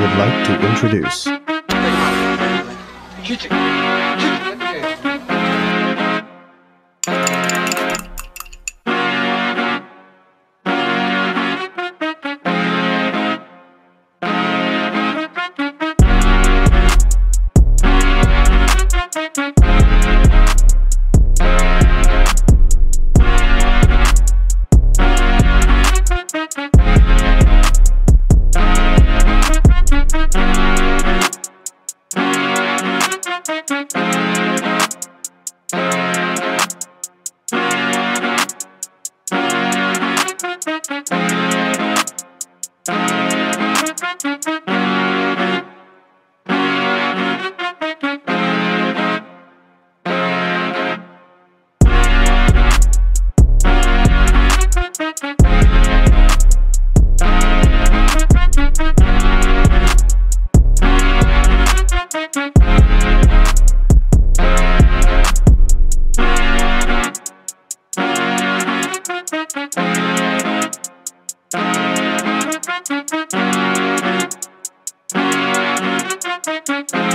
would like to introduce. Thank you.